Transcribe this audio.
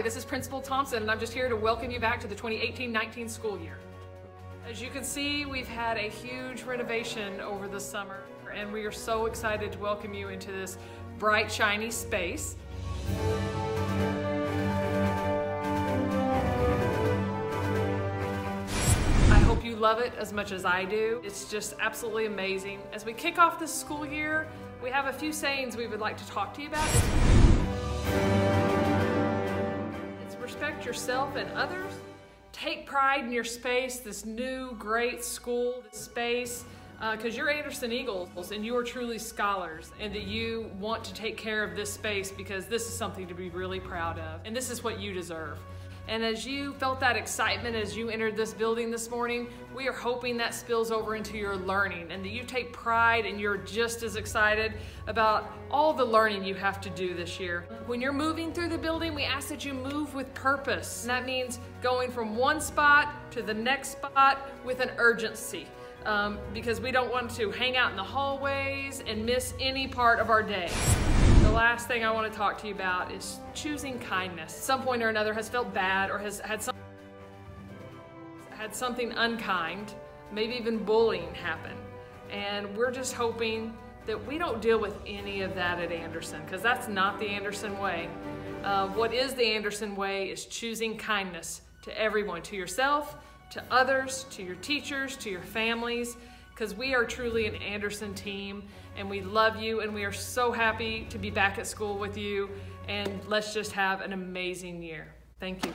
Hi, this is Principal Thompson, and I'm just here to welcome you back to the 2018-19 school year. As you can see, we've had a huge renovation over the summer, and we are so excited to welcome you into this bright, shiny space. I hope you love it as much as I do. It's just absolutely amazing. As we kick off this school year, we have a few sayings we would like to talk to you about respect yourself and others. Take pride in your space, this new great school this space, because uh, you're Anderson Eagles and you are truly scholars, and that you want to take care of this space because this is something to be really proud of, and this is what you deserve. And as you felt that excitement as you entered this building this morning, we are hoping that spills over into your learning and that you take pride and you're just as excited about all the learning you have to do this year. When you're moving through the building, we ask that you move with purpose. And that means going from one spot to the next spot with an urgency. Um, because we don't want to hang out in the hallways and miss any part of our day. The last thing I want to talk to you about is choosing kindness. At some point or another has felt bad or has had some had something unkind, maybe even bullying happen. And we're just hoping that we don't deal with any of that at Anderson because that's not the Anderson way. Uh, what is the Anderson way is choosing kindness to everyone, to yourself, to others, to your teachers, to your families, because we are truly an Anderson team and we love you and we are so happy to be back at school with you and let's just have an amazing year. Thank you.